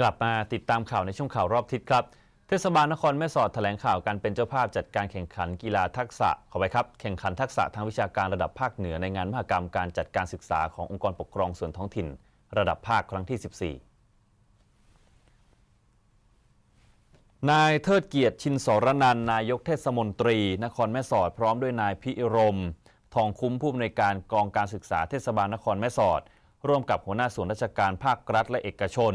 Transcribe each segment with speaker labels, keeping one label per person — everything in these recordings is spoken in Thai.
Speaker 1: กลับมาติดตามข่าวในช่วงข่าวรอบทิศครับ เทศบาลนครแม่สอดแถลงข่าวการเป็นเจ้าภาพจัดการแข่งขันกีฬาทักษะขอไปครับ แข่งขันทักษะทางวิชาการระดับภาคเหนือในงานมหกรรมการจัดการศึกษาขององค์กรปกครองส่วนท้องถิ่น ระดับภาคครั้งที่ 14นายเทิดเกียรติชินสรนันนายกเทศมนตรี นครแม่สอดพร้อมด้วยนายพิรม ทองคุ้มผู้อำนวยการกองการศึกษาเทศบาลนครแม่สอด ร่วมกับหัวหน้าส่วนราชการภาครัฐและเอกชน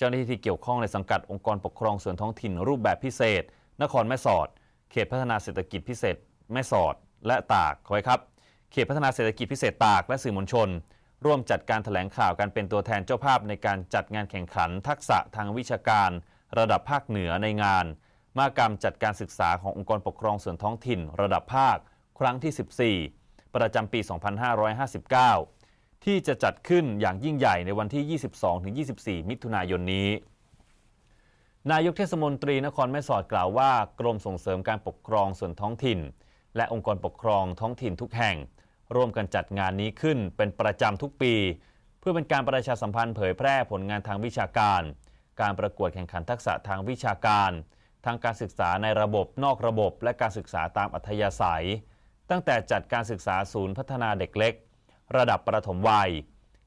Speaker 1: เจ้าหน้าที่ที่เกี่ยวข้องในสังกัดองค์กรปกครองส่วนท้องถิ่นรูปแบบพิเศษ นครแม่สอด เขตพัฒนาเศรษฐกิจพิเศษ แม่สอด และตากขอไว้ครับเขตพัฒนาเศรษฐกิจพิเศษตากและสื่อมวลชน ร่วมจัดการแถลงข่าวการเป็นตัวแทนเจ้าภาพในการจัดงานแข่งขัน ทักษะทางวิชาการ ระดับภาคเหนือในงานมหกรรมจัดการศึกษาขององค์กรปกครองส่วนท้องถิ่น ระดับภาค ครั้งที่ 14 ประจำปี 2559 ที่จะจัดขึ้นอย่างยิ่งใหญ่ในวันที่ 22-24 มิถุนายนนี้ นายกเทศมนตรีนครแม่สอดกล่าวว่ากรมส่งเสริมการปกครองส่วนท้องถิ่น และองค์กรปกครองท้องถิ่นทุกแห่ง ร่วมกันจัดงานนี้ขึ้นเป็นประจำทุกปี เพื่อเป็นการประชาสัมพันธ์เผยแพร่ผลงานทางวิชาการ การประกวดแข่งขันทักษะทางวิชาการ ทางการศึกษาในระบบนอกระบบ และการศึกษาตามอัธยาศัย ตั้งแต่จัดการศึกษาศูนย์พัฒนาเด็กเล็ก ระดับประถมวัย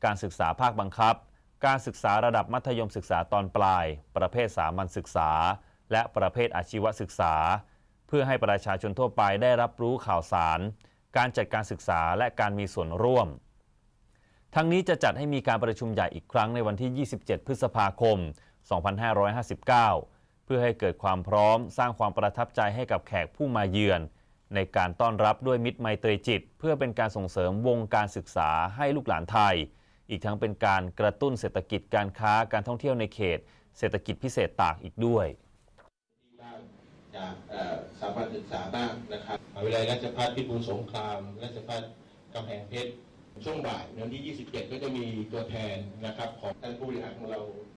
Speaker 1: การศึกษาภาคบังคับ การศึกษาระดับมัธยมศึกษาตอนปลาย ประเภทสามัญศึกษา และประเภทอาชีวศึกษา เพื่อให้ประชาชนทั่วไปได้รับรู้ข่าวสาร การจัดการศึกษาและการมีส่วนร่วม ทั้งนี้จะจัดให้มีการประชุมใหญ่อีกครั้งในวันที่ 27 พฤษภาคม 2559 เพื่อให้เกิดความพร้อมสร้างความประทับใจให้กับแขกผู้มาเยือน ในการต้อนรับด้วยมิตรไมตรีจิต เพื่อเป็นการส่งเสริมวงการศึกษาให้ลูกหลานไทย อีกทั้งเป็นการกระตุ้นเศรษฐกิจการค้าการท่องเที่ยวในเขต เศรษฐกิจพิเศษตากอีกด้วย
Speaker 2: บ้างจากสถาบันศึกษาบ้างนะครับมหาวิทยาลัยราชภัฏพิบูลสงคราม ราชภัฏกำแพงเพชร ช่วงบ่ายวันที่ 27 ก็จะมีตัวแทนนะครับของท่านผู้บริหารของเรา